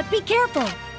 But be careful!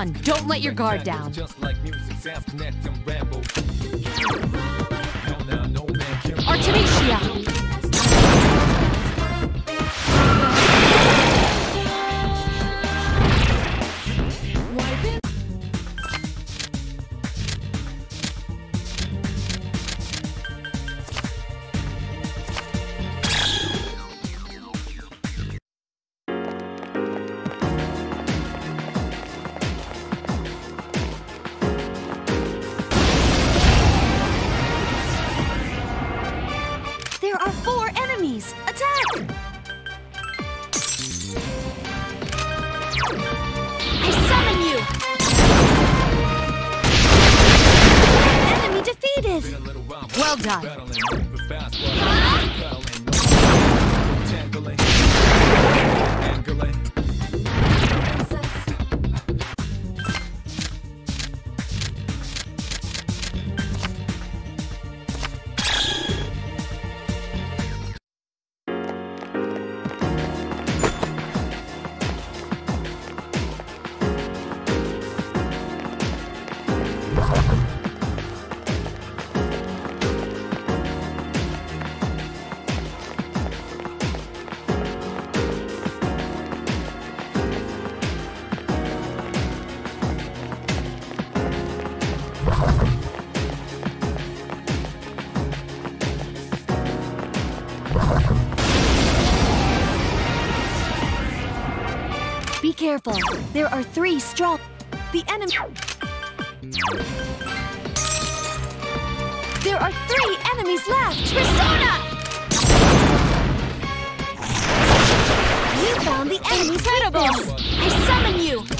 on, don't let your guard down. careful. There are three straw... The enemy... There are three enemies left! Persona! You found the enemy's Incredible! I summon you!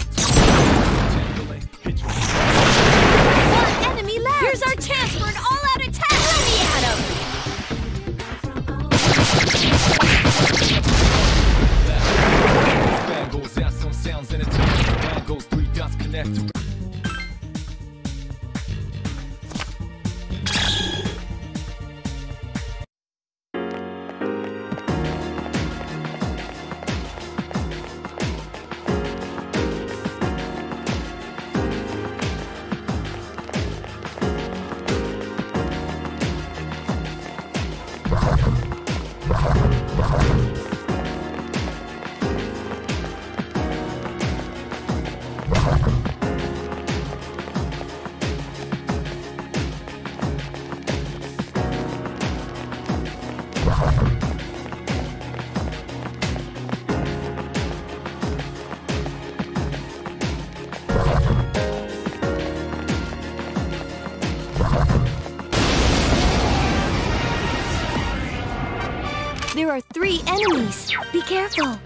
Be careful.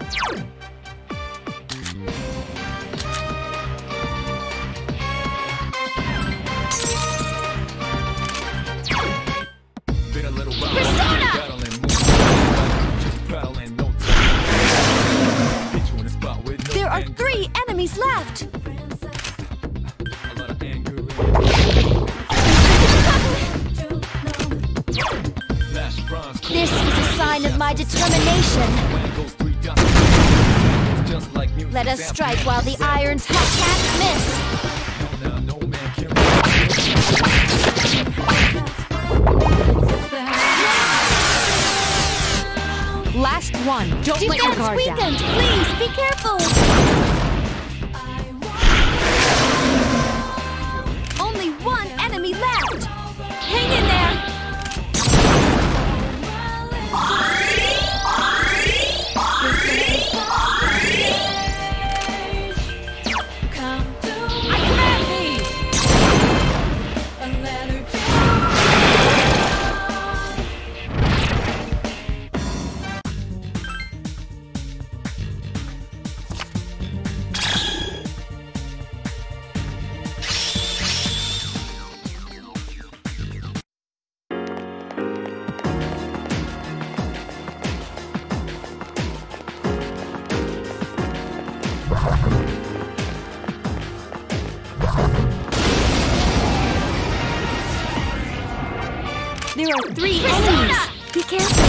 There are three enemies. Be careful.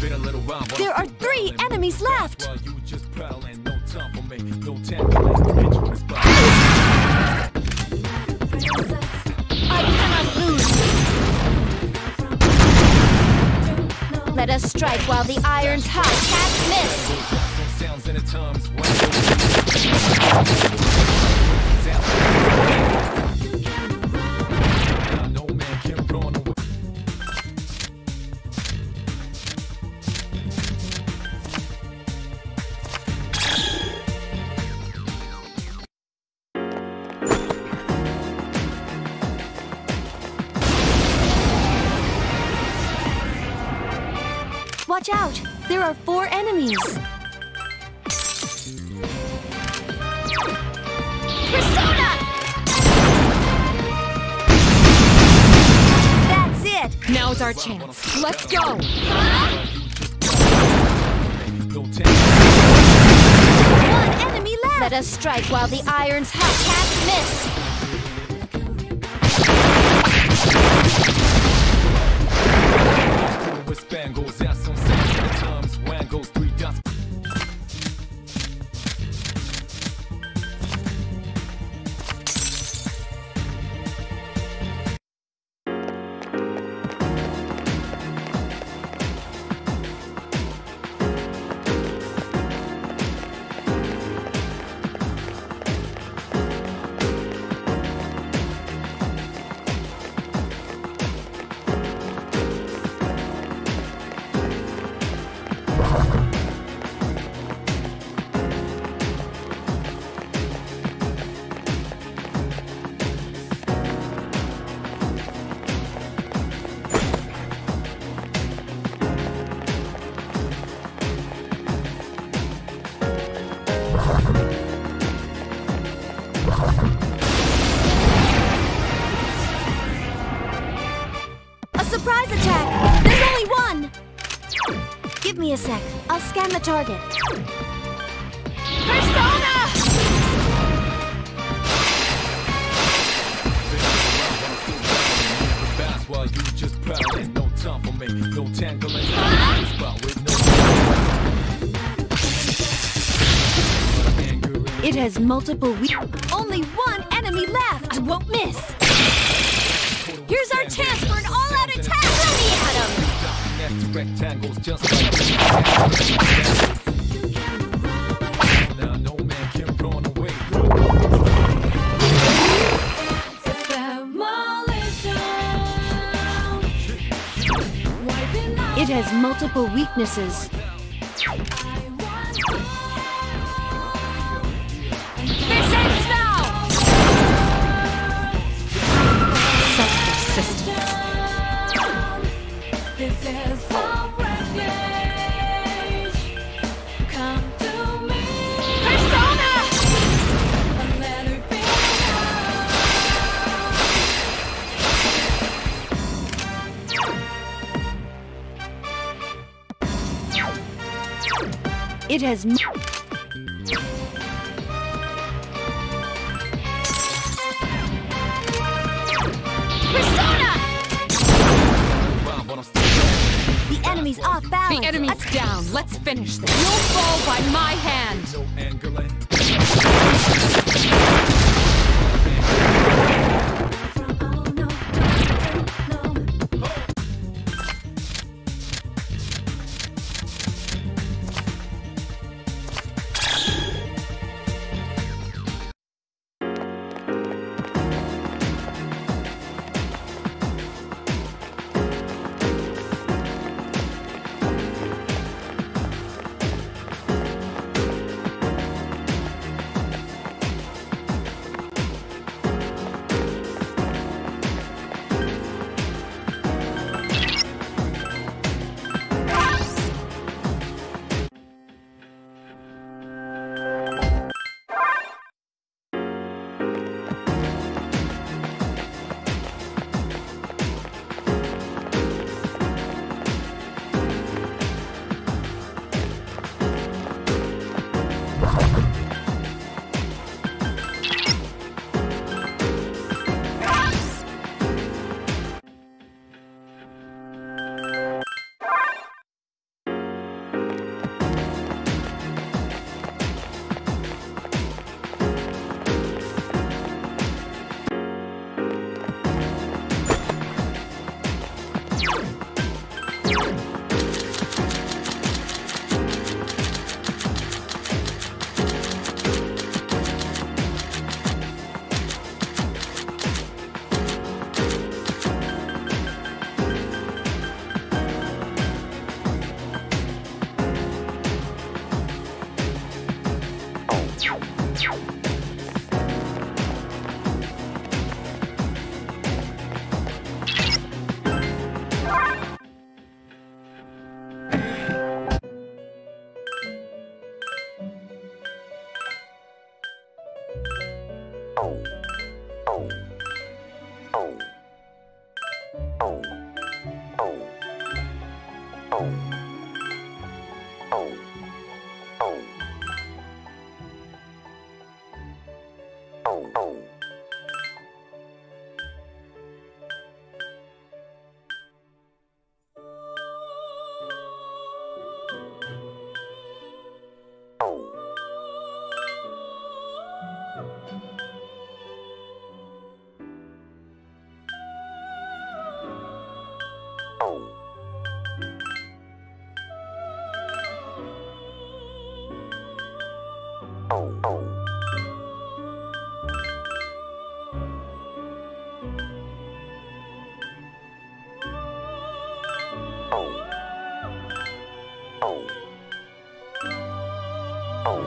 Been a little while, but There are three enemies left. While you just prowling, no time for me, no tangling. Hit you in the spot. I cannot lose. Let us strike while the iron's hot. Strike while the iron's hot. Can't miss. Target. Persona! While you just prowling. No time for me, no tangling. With no It has multiple we- Only one enemy left. I won't miss. Here's our chance for an To rectangles just like. It has multiple weaknesses. It has no... The enemy's off balance. The enemy's down. Let's finish this.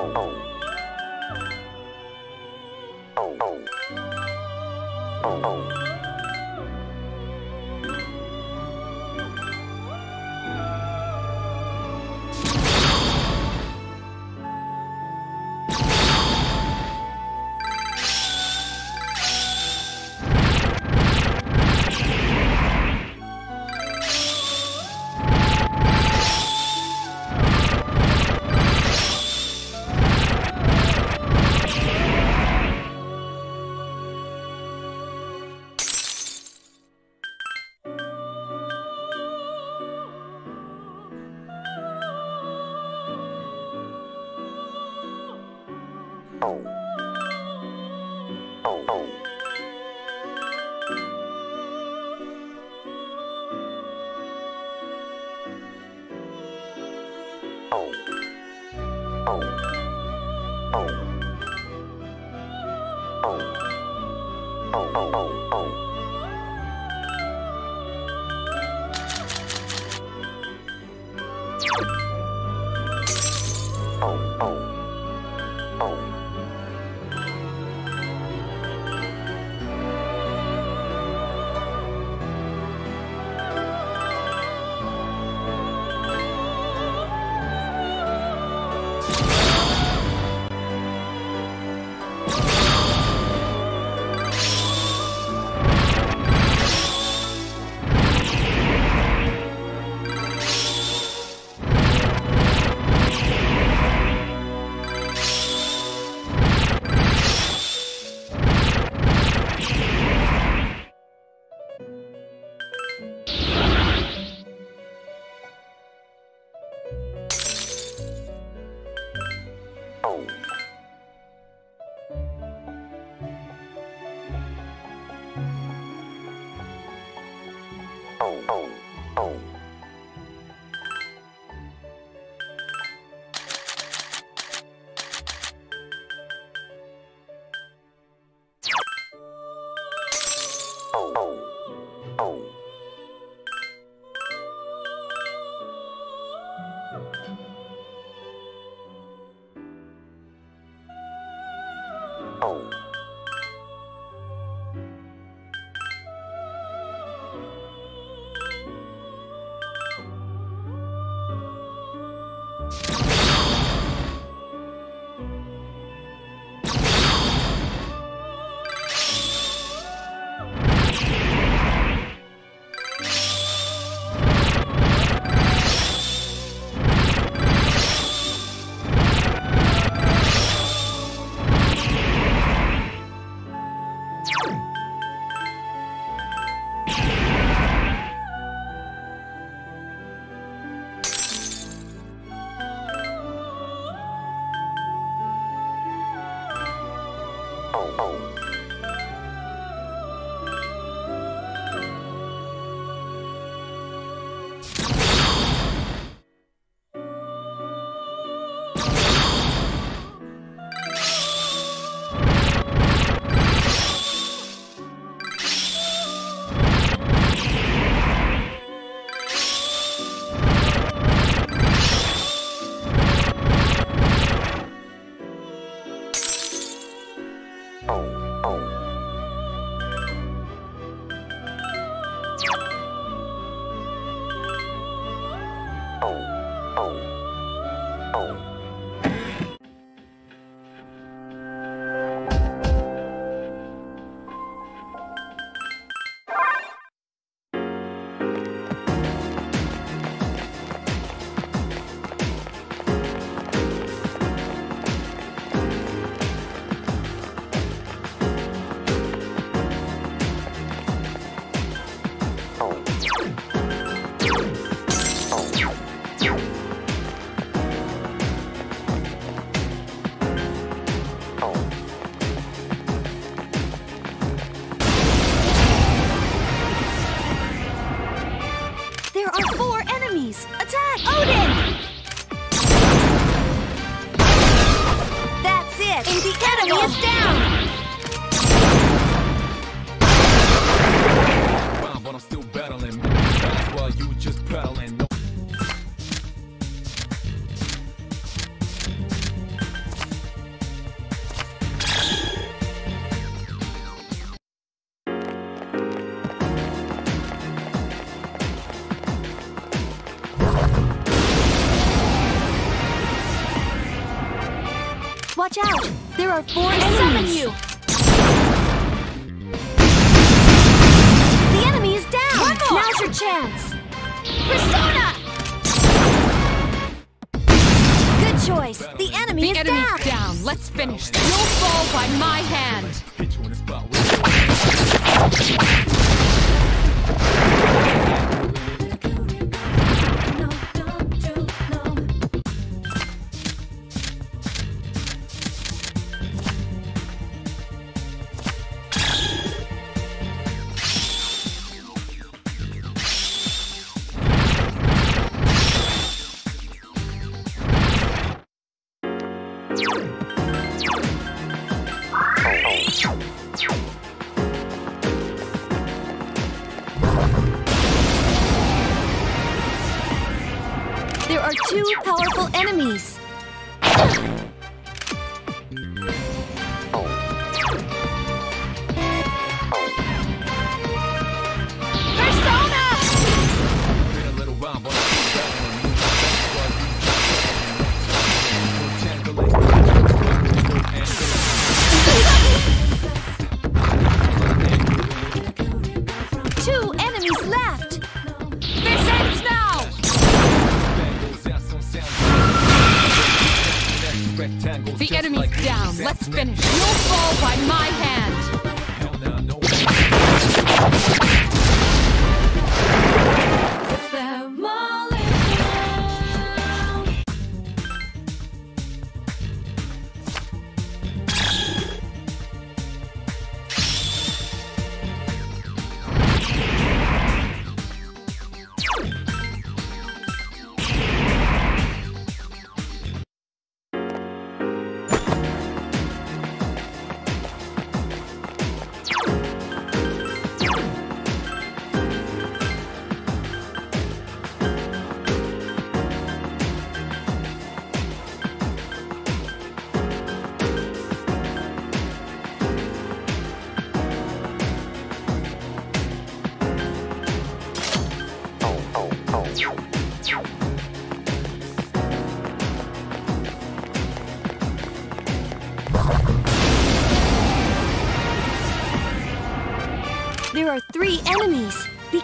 Oh. Watch out! There are four enemies! you! The enemy is down! Now's your chance! Persona! Good choice! The enemy the is enemy's down! down! Let's finish this! You'll fall by my hand!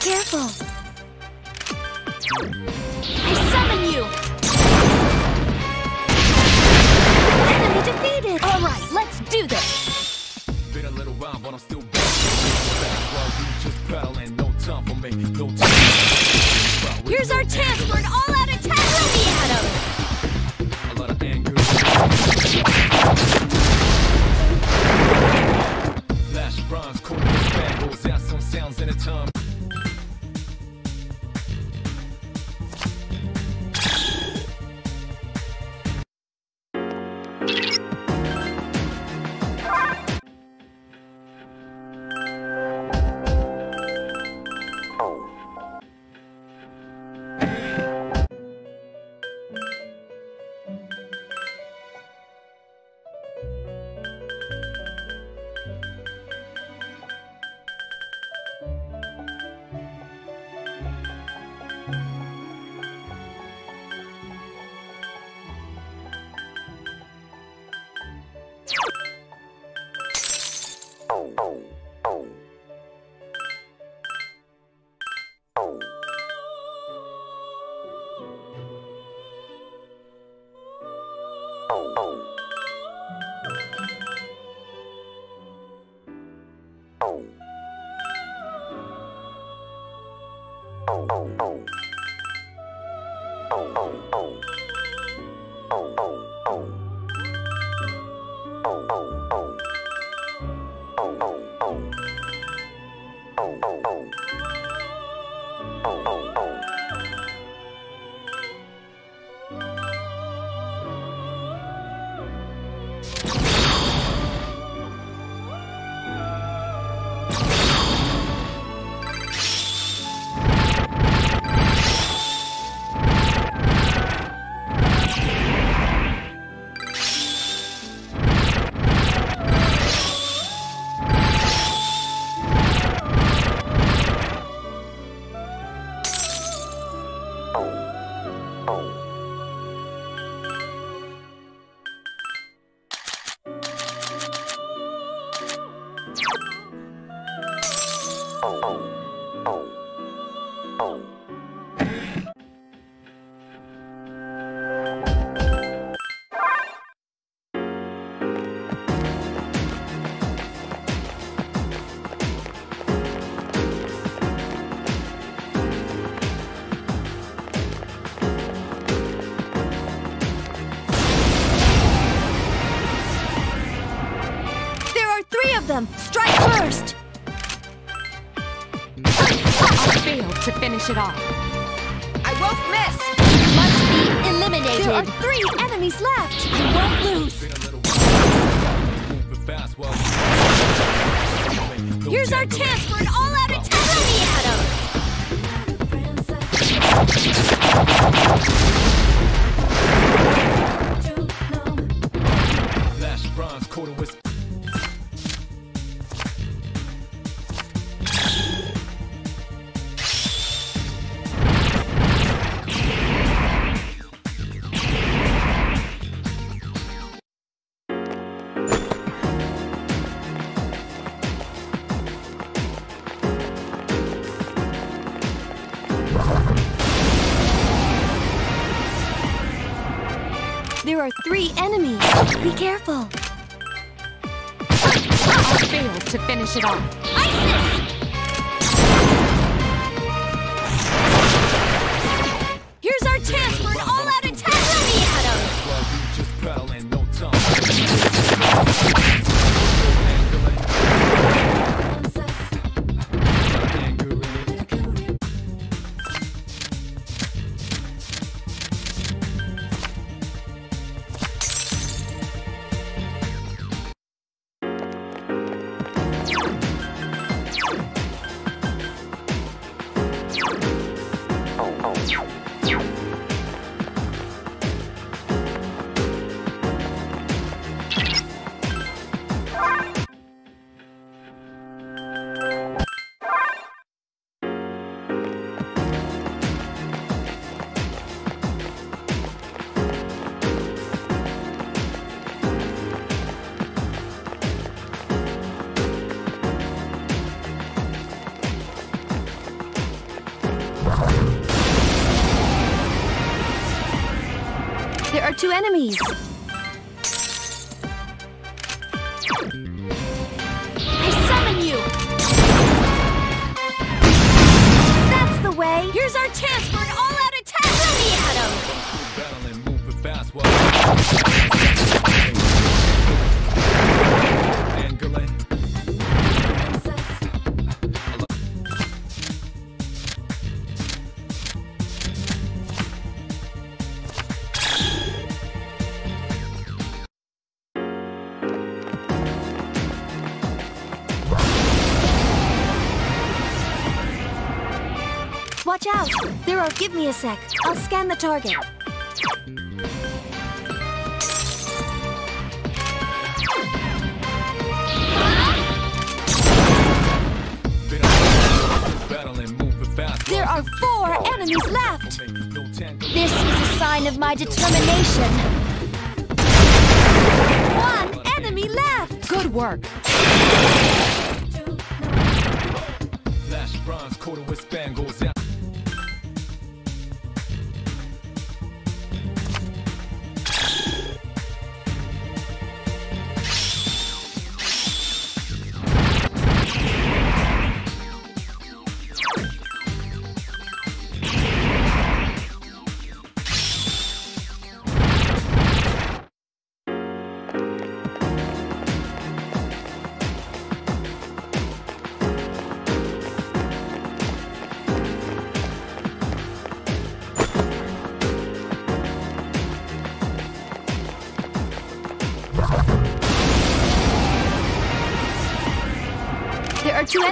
Careful. I summon you! Enemy defeated! Alright, let's do this! Been a little while, but I'm still back. Back while we just battling. No time for me. No time. Here's our chance for an all-out attack! Throw me at him! A lot of anger. Flash bronze, cool bangles, out some sounds in a time. Finish it off. I won't miss! Must be eliminated! There are three enemies left! I won't lose! Been a little while. Moving fast while we- No Here's our chance for an all-out attack! Throw me at him! To finish enemies! Give me a sec. I'll scan the target. There are four enemies left! This is a sign of my determination!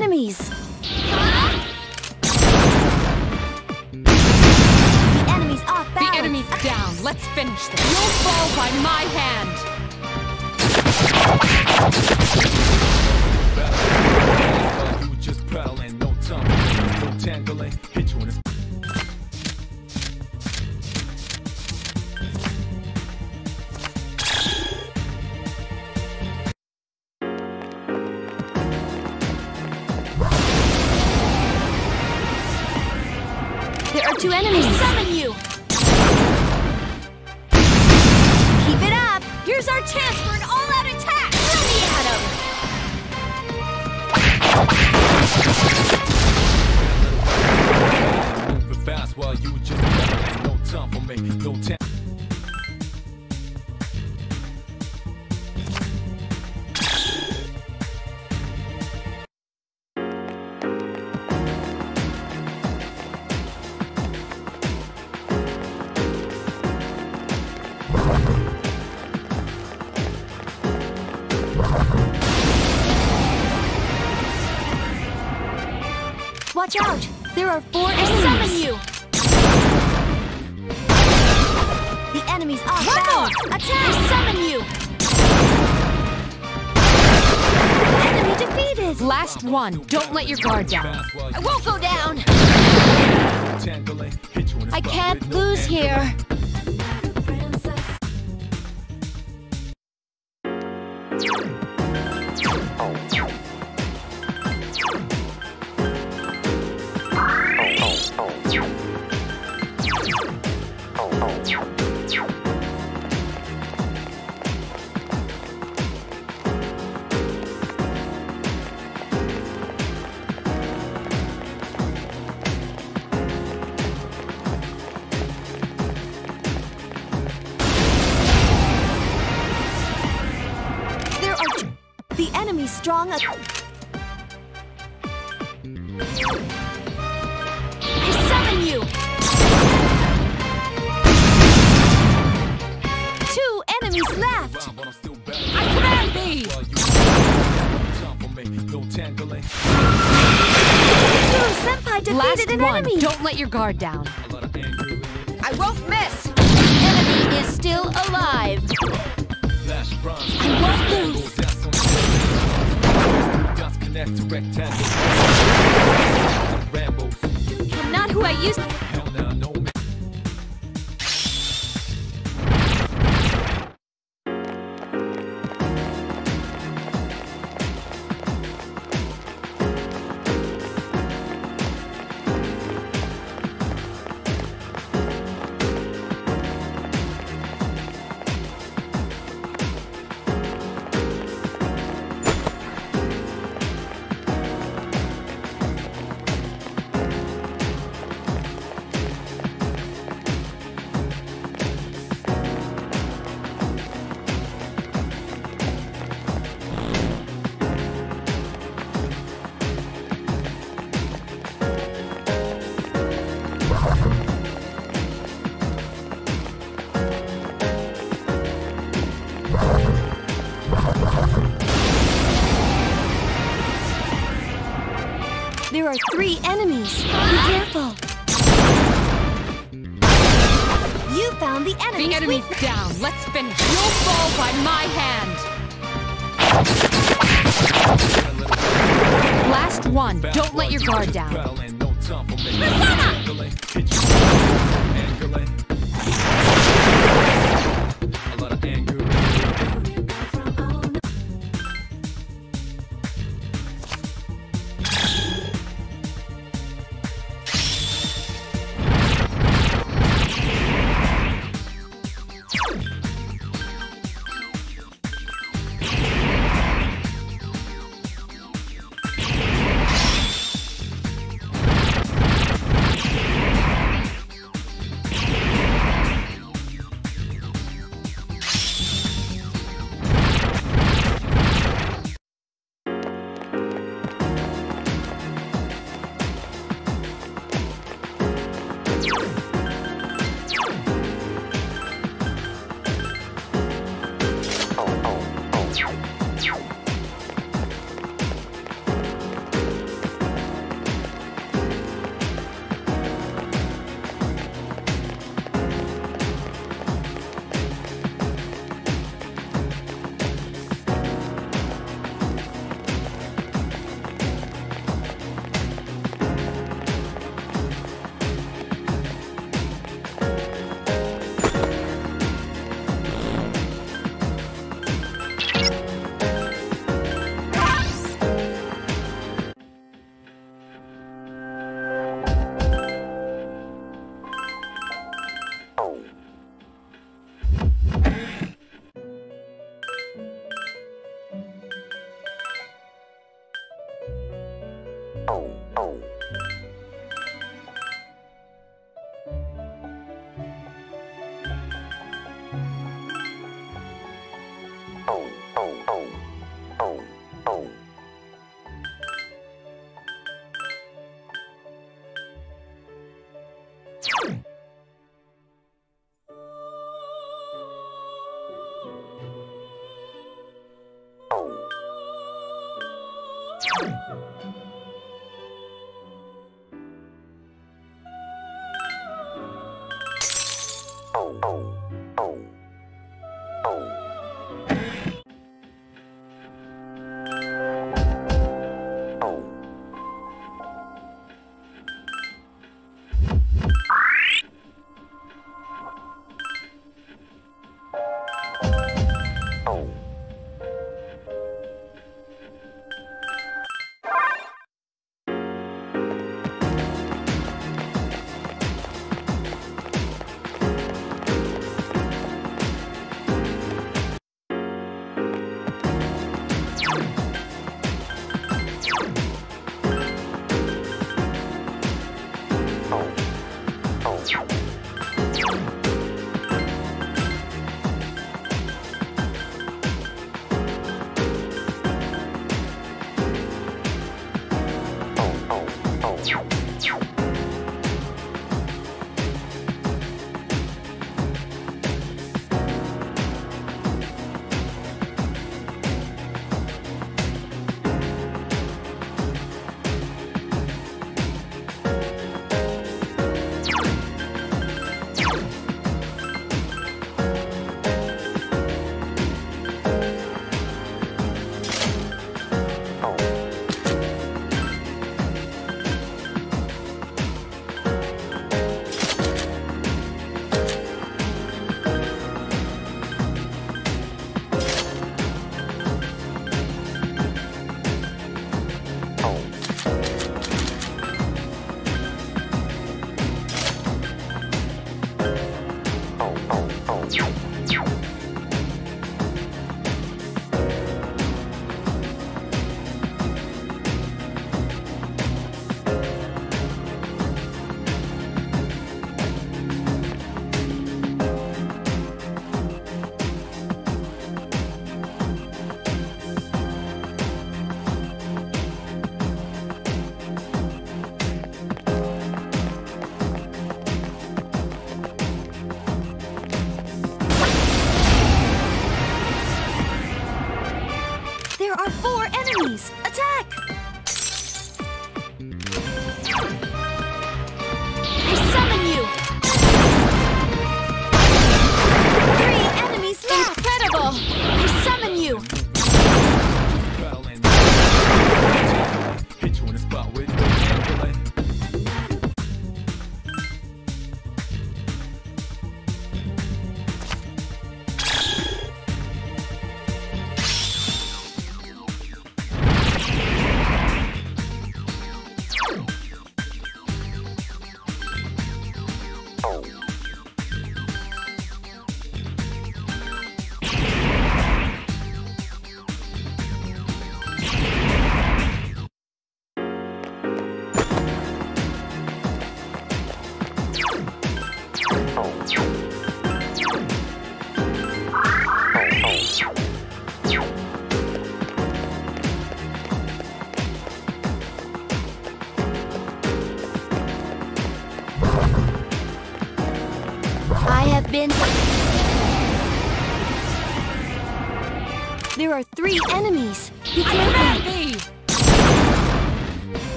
enemies! on, don't let your guard down. I won't go down! I can't lose here. Last an one. enemy! Don't let your guard down. I won't miss! Enemy is still alive! You won't lose! I'm not who I used to. Down.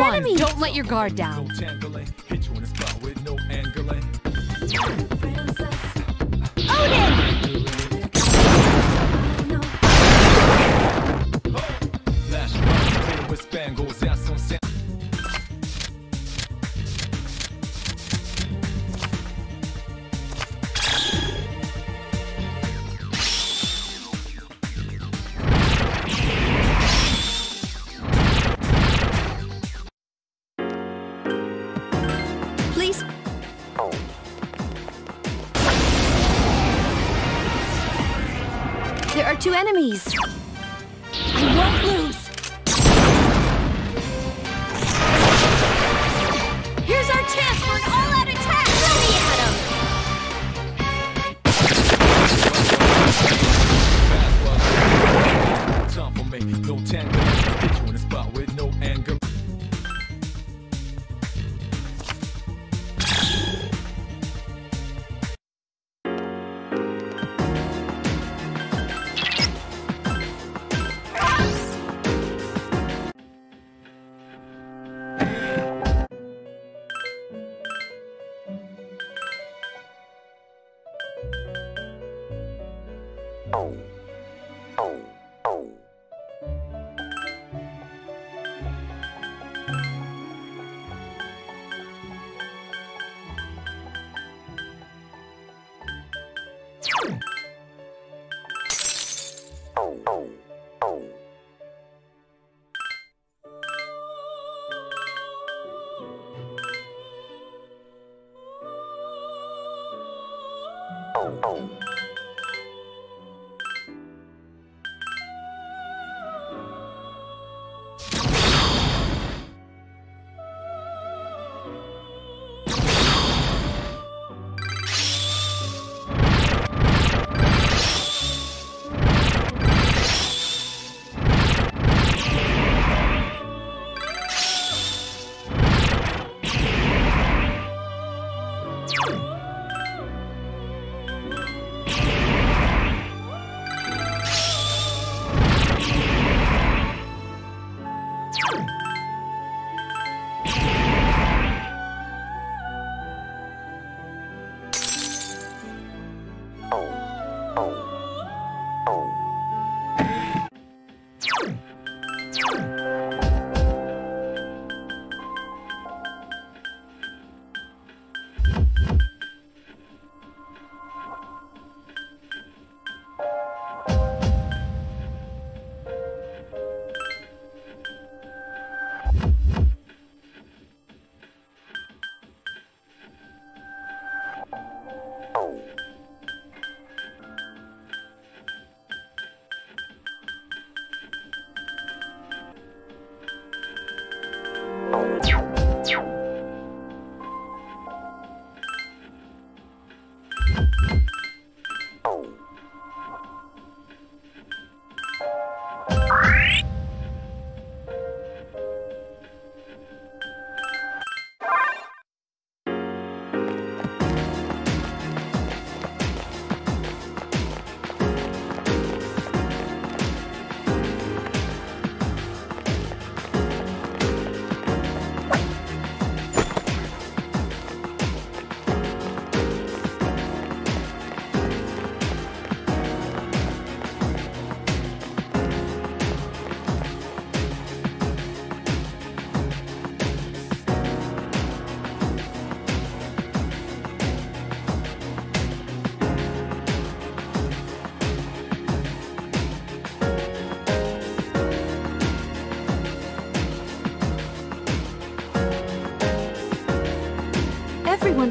One. enemy. Don't let your guard down.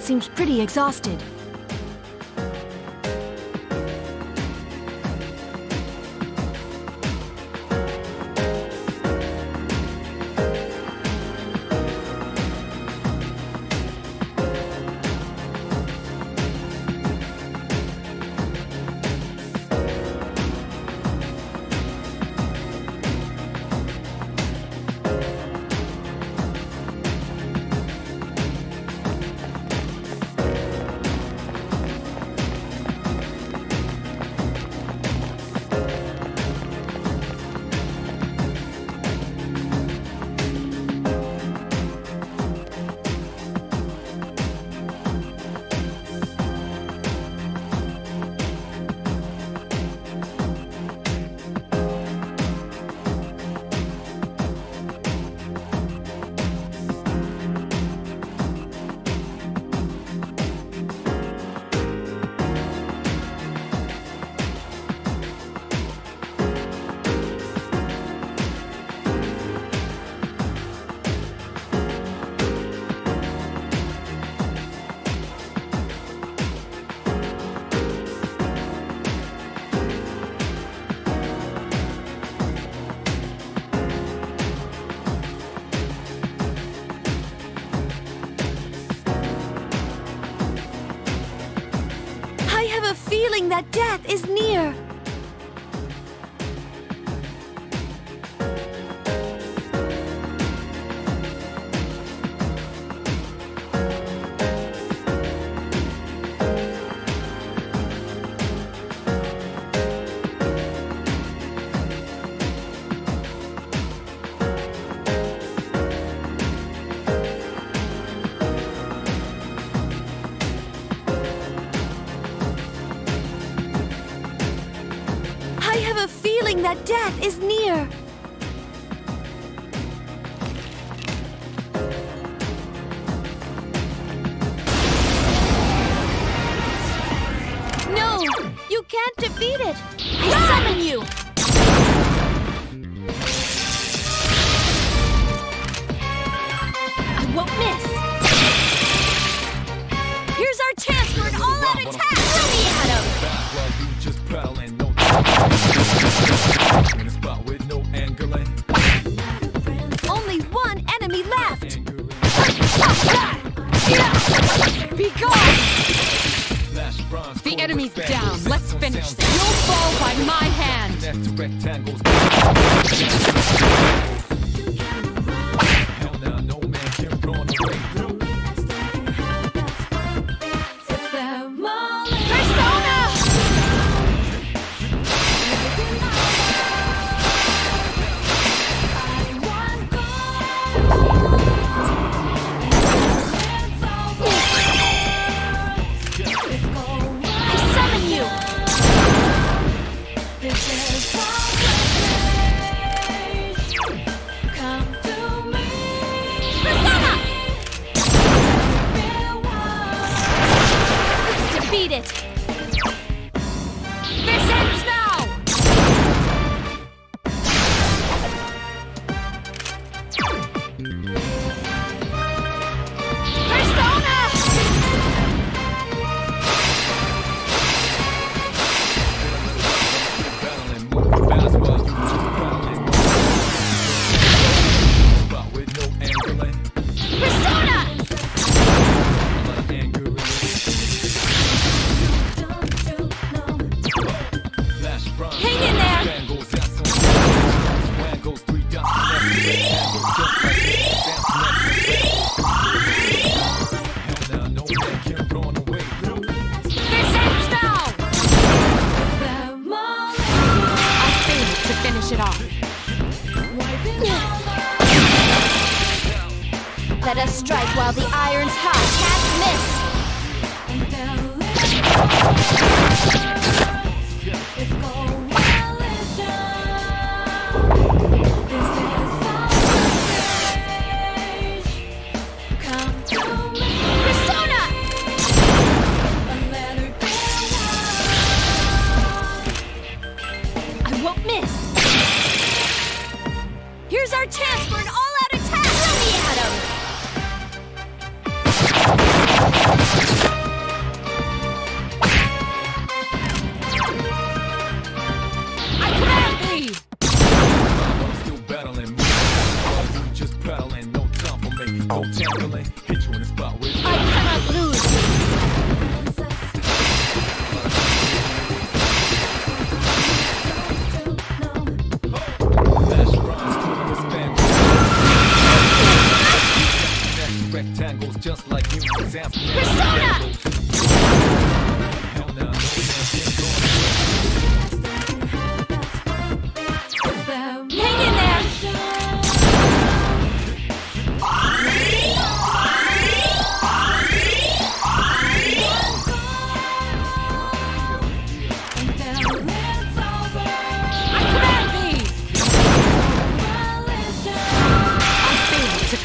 Seems pretty exhausted.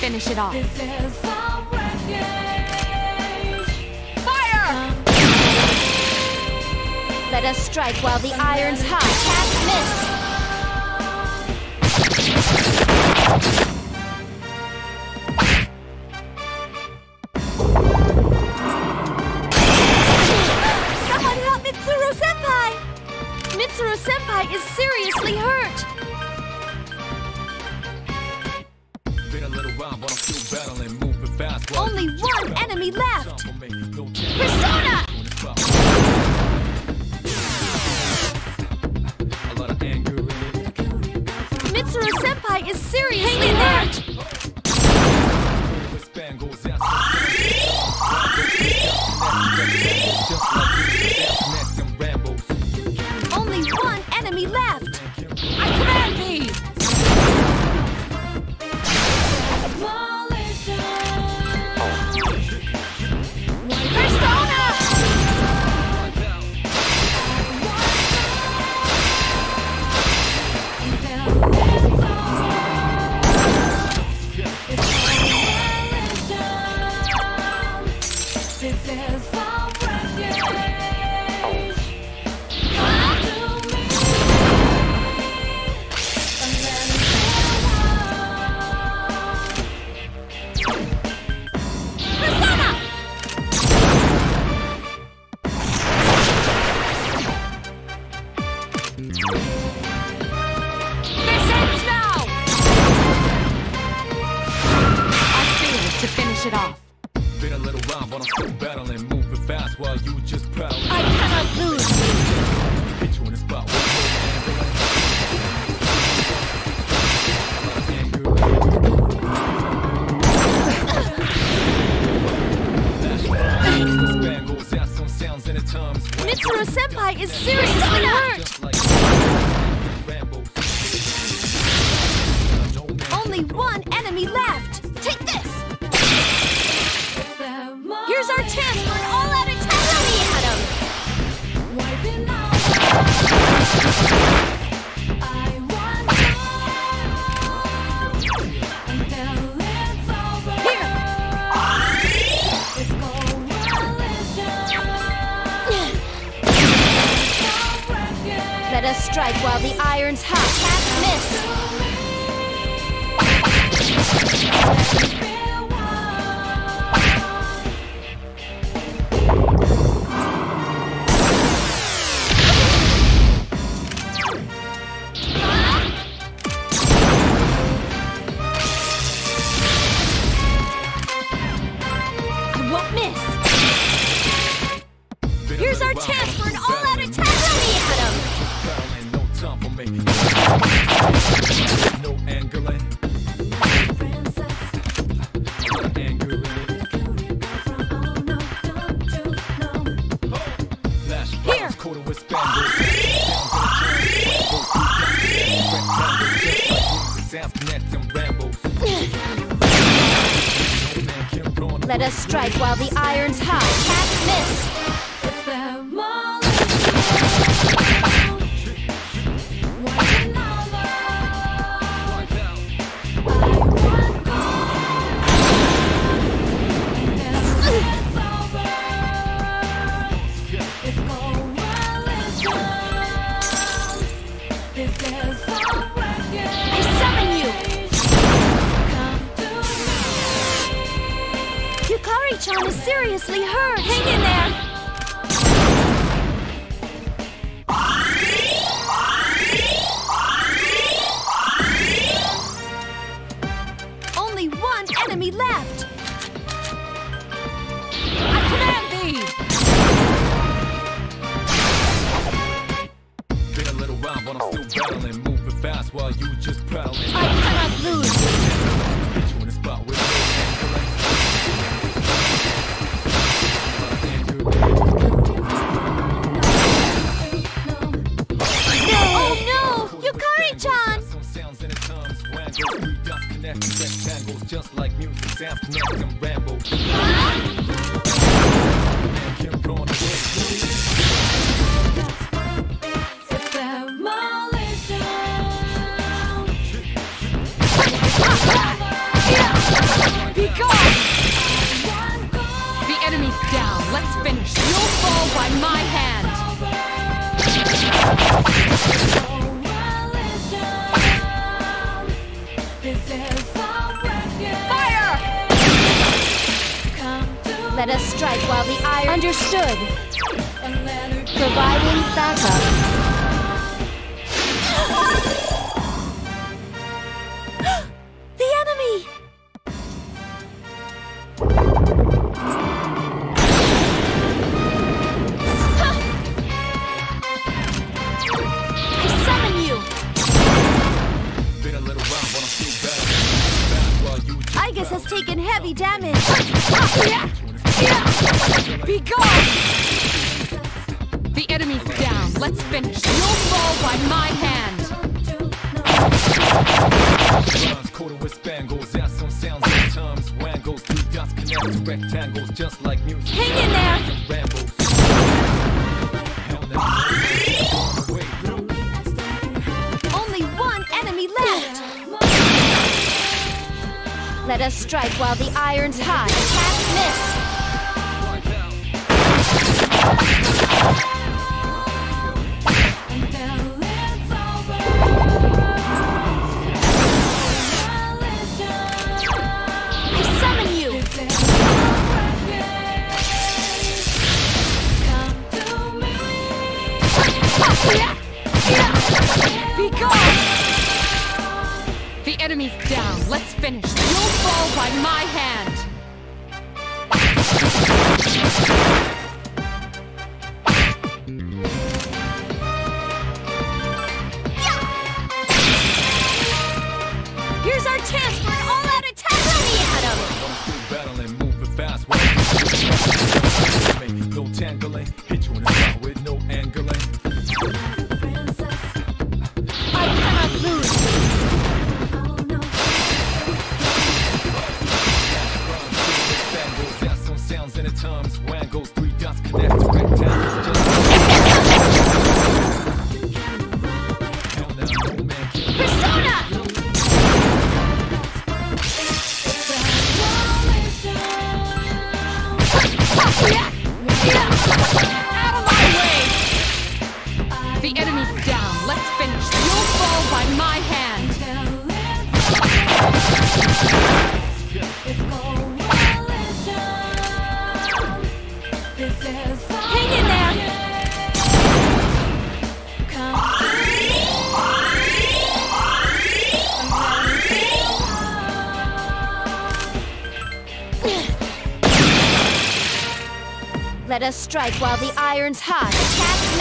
finish it off. Fire! Let us strike while the iron's hot. Cast miss. Spangles, some sounds terms. Wangles, three dots connect to rectangles, just like music. Hang in there! Rambles. Hell no. Wait, Only one enemy left! Let us strike while the iron's hot. Attack missed. The enemy's down. Let's finish. You'll fall by my hand. Here's our chance for an all-out attack! Him! still battling, moving fast. No tangling, strike while the iron's hot. Attack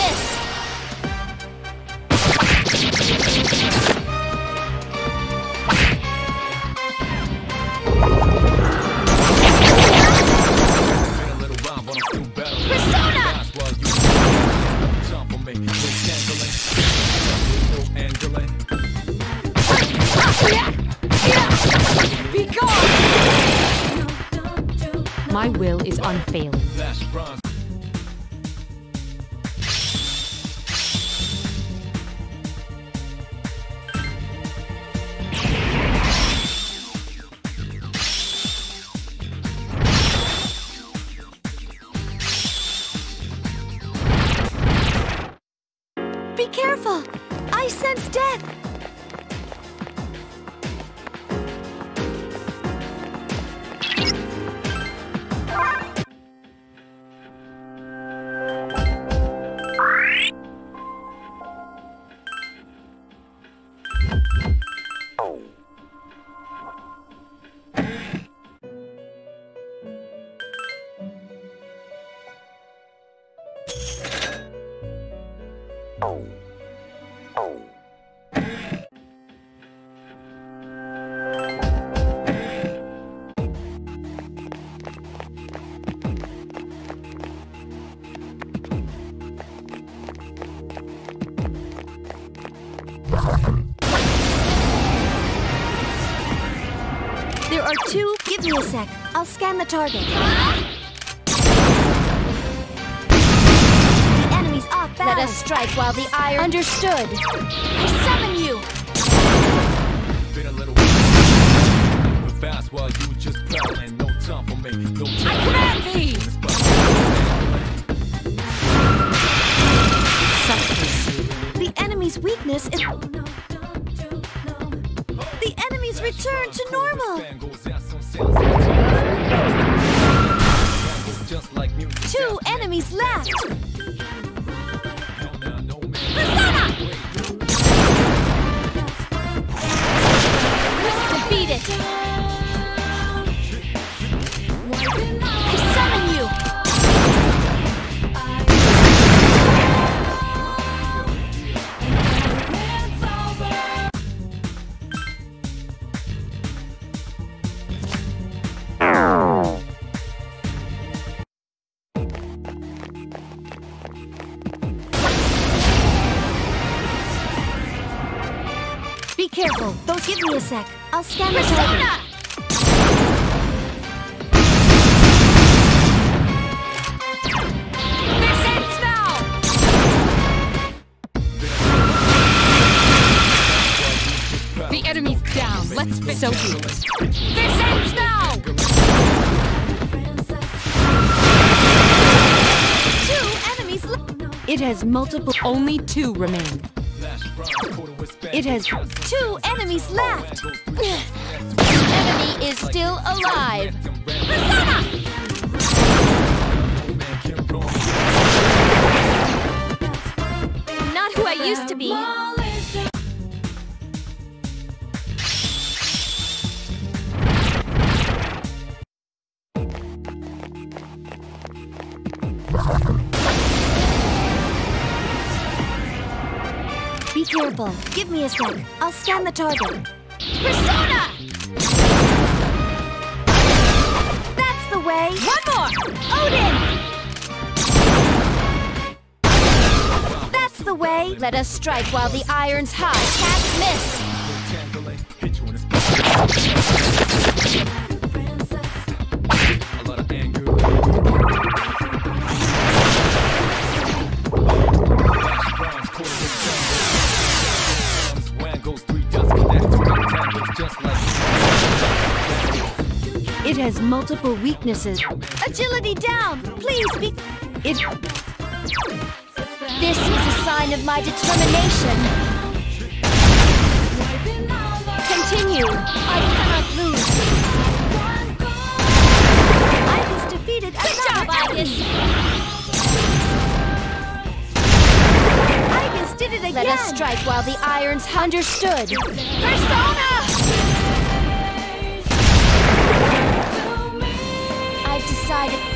are two. Give me a sec. I'll scan the target. The enemy's off balance. Let us strike while the iron. Understood. I summon you. Been a little Moving fast while you just battling. No time for me. No I time command thee! The enemy's weakness is. The enemy's return to enemies has multiple. Only two remain. It has two enemies left. Enemy is still alive. Persona! Give me a sec. I'll scan the target. Persona! That's the way. One more. Odin! That's the way. Let us strike while the iron's hot. Cast miss. Just like It has multiple weaknesses. Agility down. Please be. It. This is a sign of my determination. Continue. I cannot lose. Aigis defeated. Good job, Aigis. Aigis did it again. Let us strike while the iron's understood. Persona! Decided.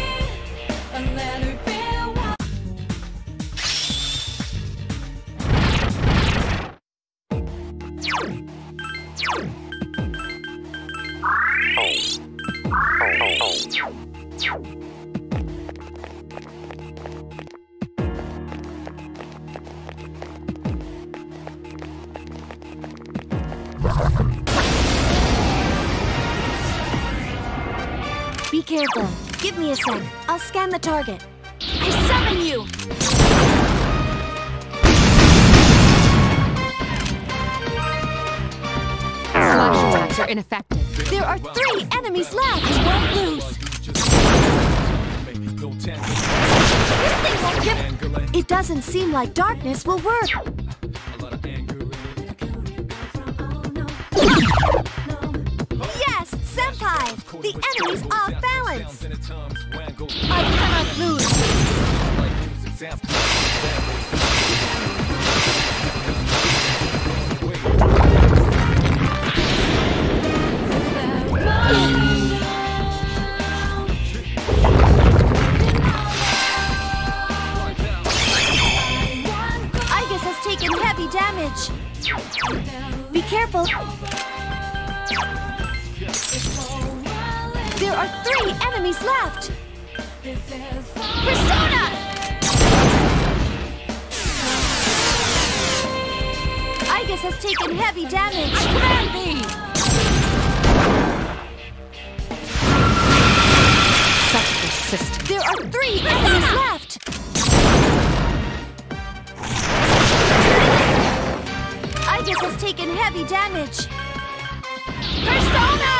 The target. I summon you! Flash attacks are ineffective. There are three enemies left! I won't lose! This thing won't give... It doesn't seem like darkness will work. A lot of anger. Yes, Senpai! The enemy's off balance! I cannot lose! has taken heavy damage. Be careful. Are three enemies left. Persona! Aigis has taken heavy damage. Command me! Such persistence. There are three enemies left. Aigis has taken heavy damage. Persona!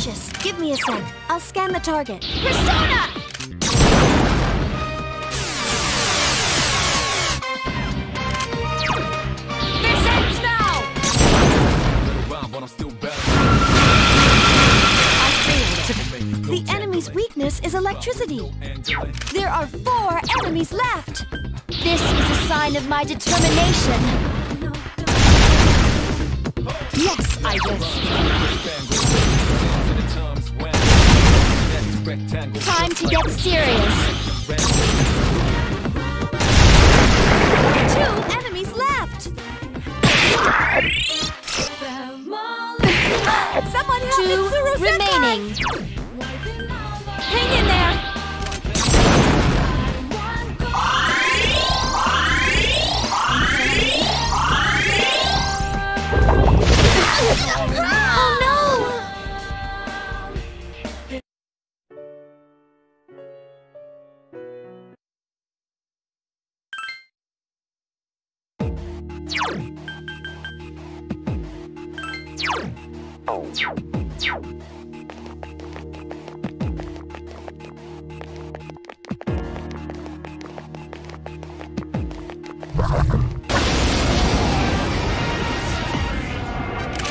Cautious. Give me a sec. I'll scan the target. Persona! This ends now! Around, but I'm still better. I failed to No The enemy's weakness is electricity. There are four enemies left. This is a sign of my determination. Yes, I will. To get serious.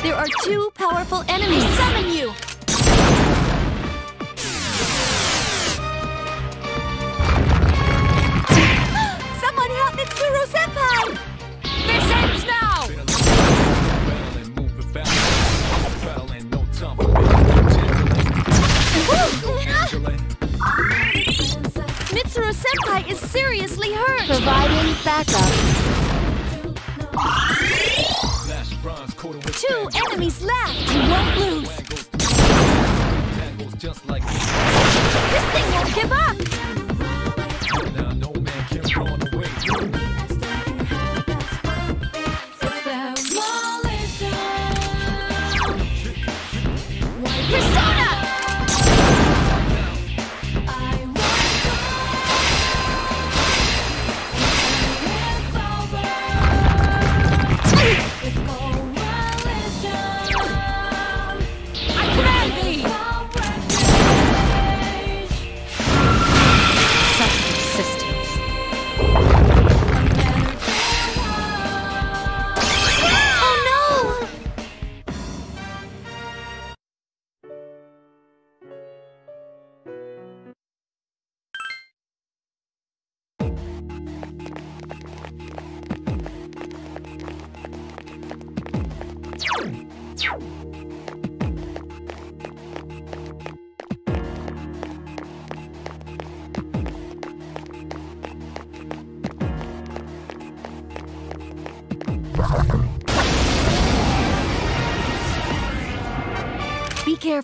There are two powerful enemies. Summon you!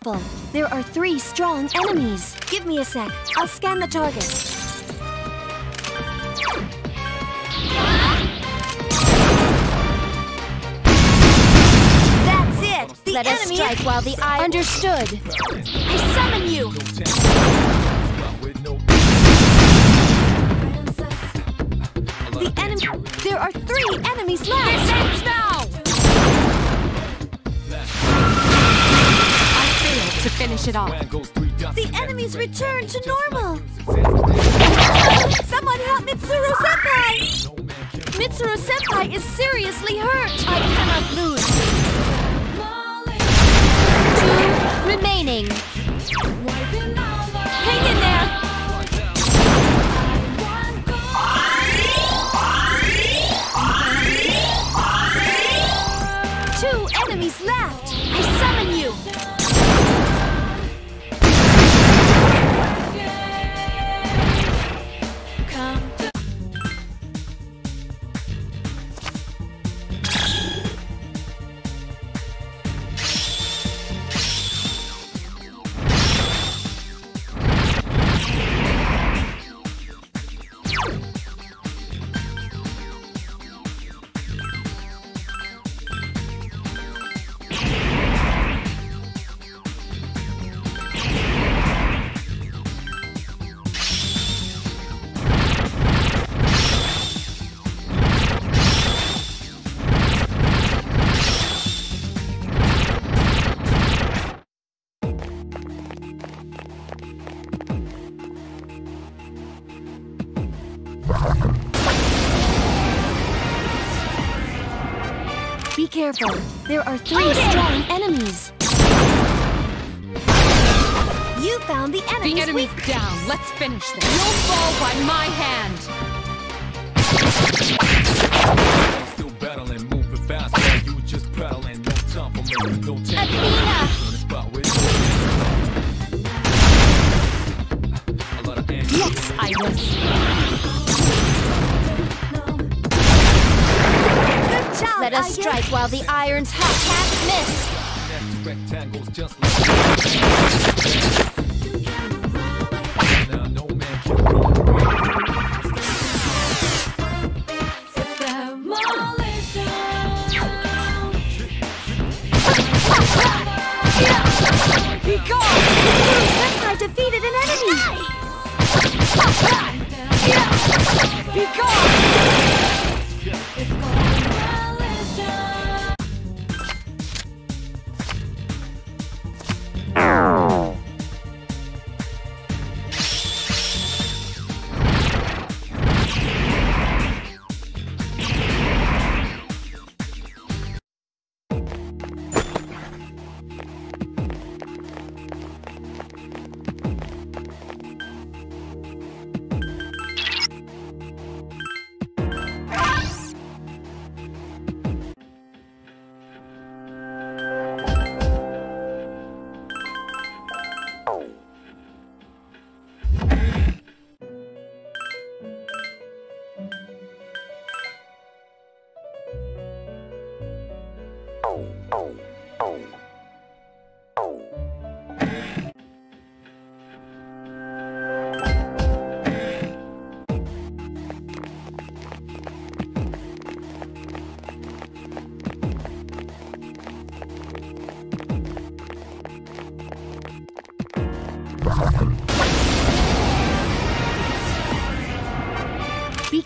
Careful. There are three strong enemies. Give me a sec. I'll scan the target. That's it. The Let enemy us strike while the eye... Understood. I summon you. The enemy... There are three enemies left. Finish it off. The enemies return to normal. Someone help Mitsuru Senpai! Mitsuru Senpai is seriously hurt. I cannot lose. Two remaining. Hang in there. Careful. There are three strong enemies. You found the enemy's The enemy's weak- down. Let's finish this. You'll fall by my hand. Still battling, moving fast. You just battling, no time for me. No time. Strike while the iron's hot. Cast miss.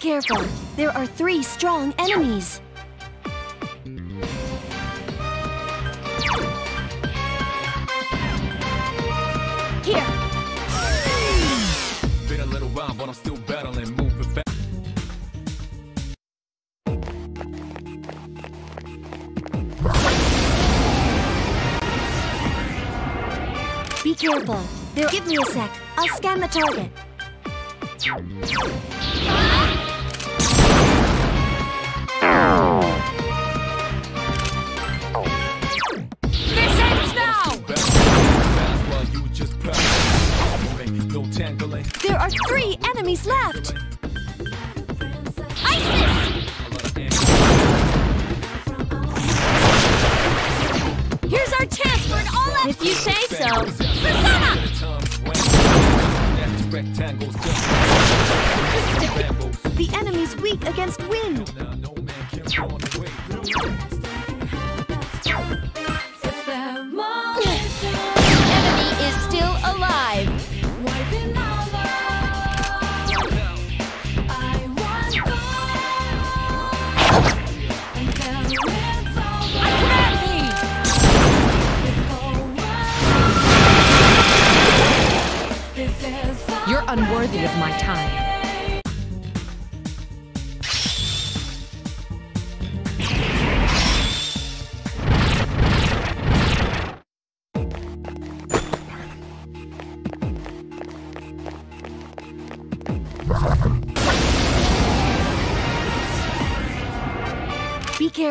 Careful. There are three strong enemies. Here. Been a little while, but I'm still battling, moving fast. Be careful. There. Give me a sec. I'll scan the target.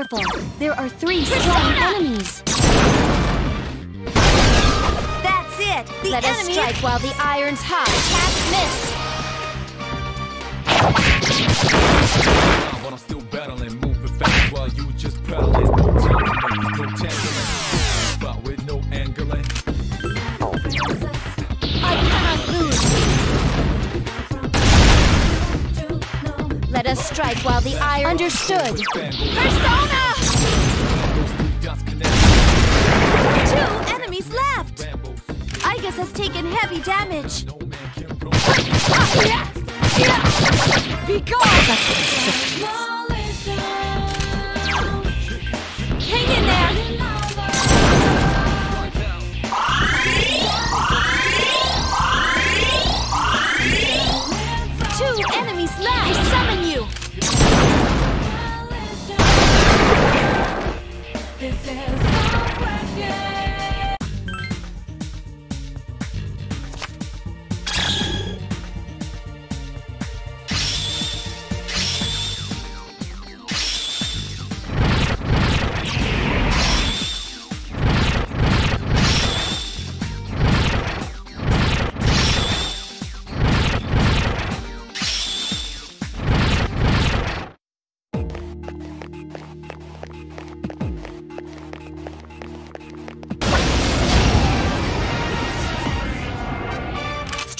Careful. There are three strong enemies. That's it. The Let us strike while the iron's hot. Attack missed. But I'm still battling, moving fast while you just paddling. No time for me, no tangling. Spot with no angling. I cannot lose. Let us strike while the iron. Understood. Persona! Those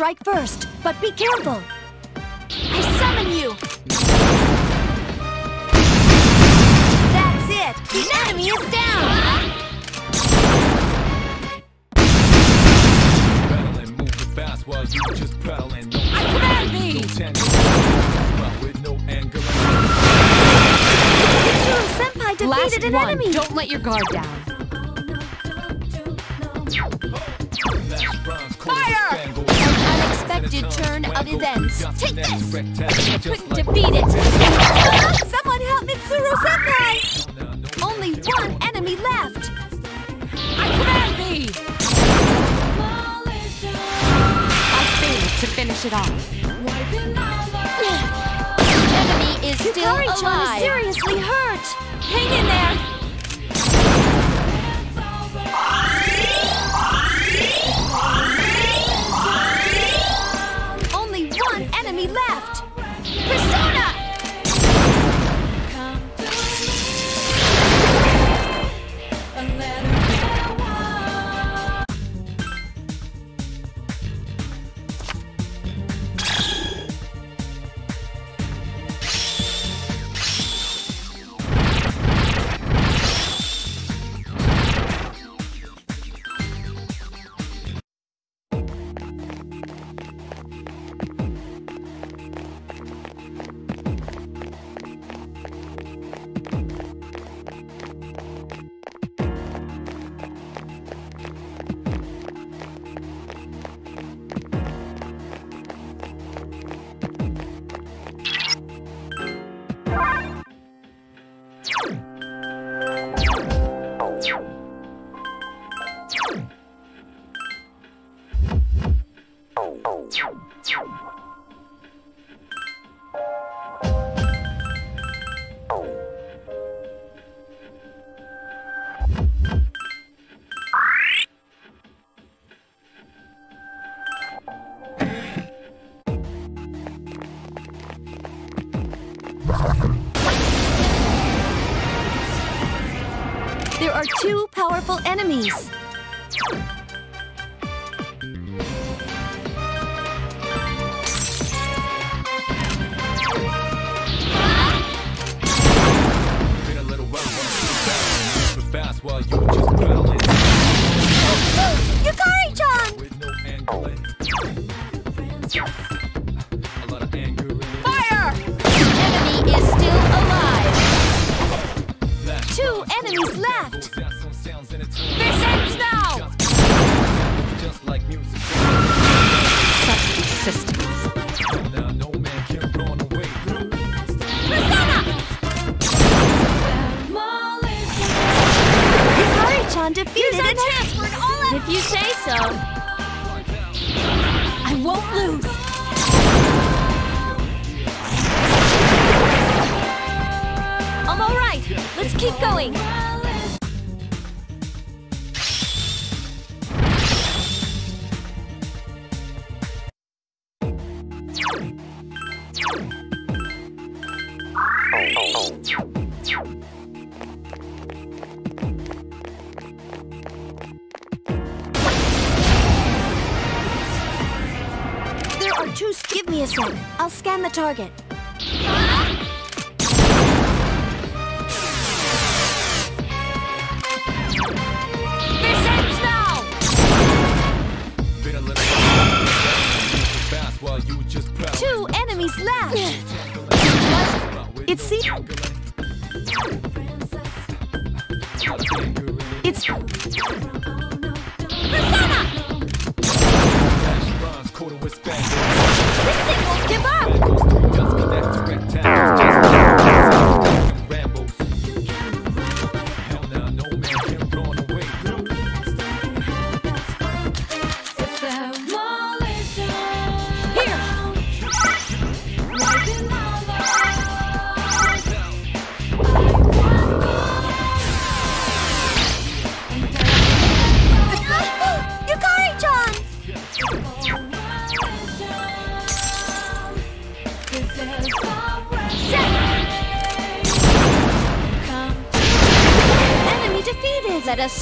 Strike first, but be careful. I summon you. That's it. The enemy is down. Battling, moving fast while you just paddling. No I command thee! no tangling. With no angling. True Senpai defeated Last an one. enemy. Don't let your guard down. Unexpected turn of events. Take this! Couldn't defeat it. Someone help Mitsuru Senpai. Only one enemy left. I command thee! I failed to finish it off. Enemy is still Yukari-chan is seriously hurt. Hang in there. There are two powerful enemies.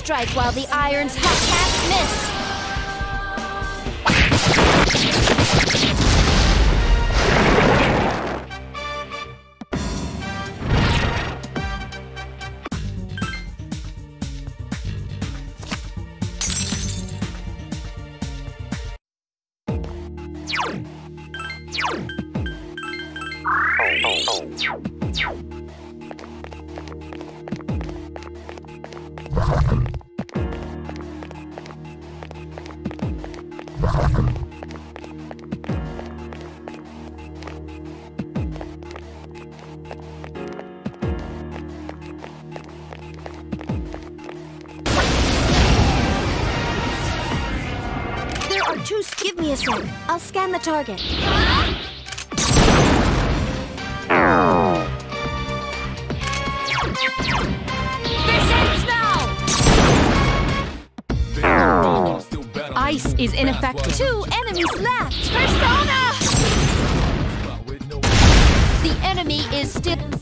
strike while the iron's hot. the target. Ice is ineffective. Two enemies left. Persona! The enemy is still...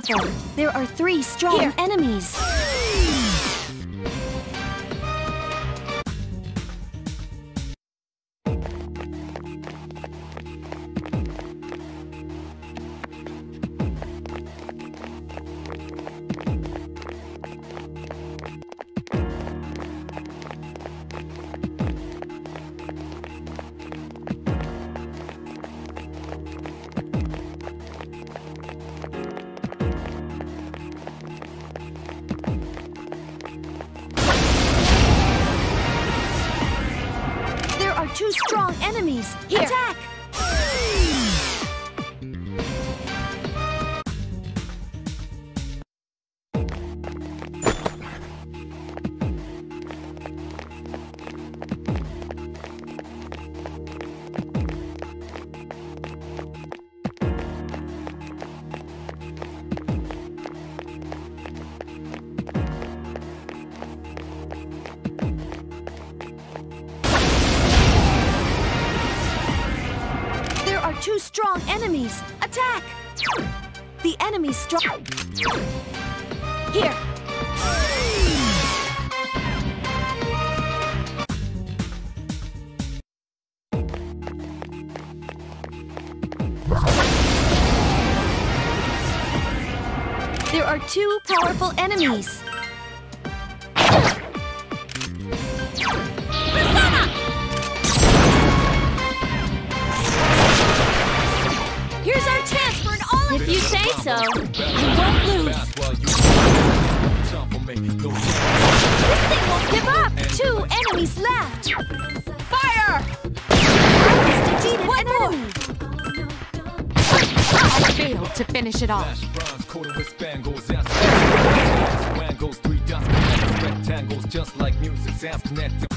careful. There are three strong Here. enemies. Enemies. Here's our chance for an all If you say so. You won't lose. This thing won't give up. Two enemies left. Fire! One more. I failed to finish it off. Just like music sounds connected.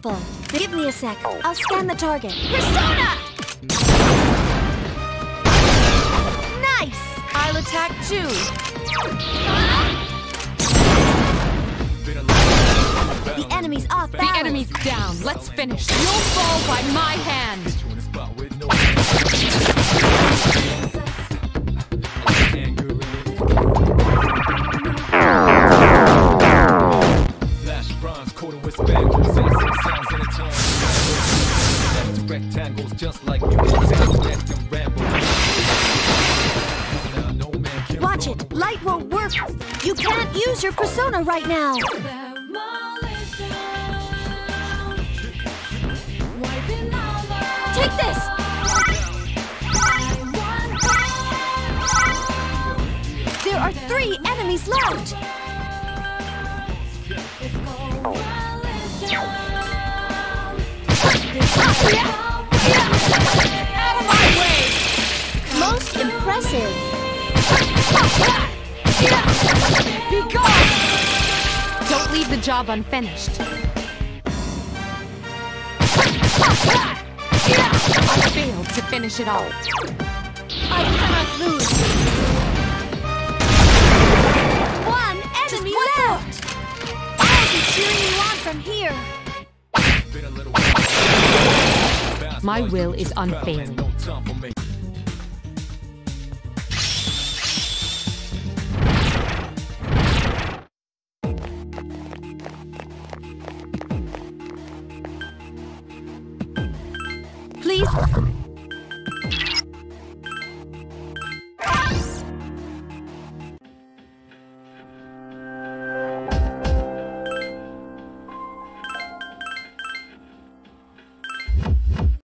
Careful. Give me a sec. I'll scan the target. Persona! Nice! I'll attack too. The enemy's off The enemy's down. Let's finish. You'll fall by my hand. Persona right now. Job unfinished. I failed to finish it off. I cannot lose. One enemy left. I'll be cheering you on from here. Been a little My will is unfailing.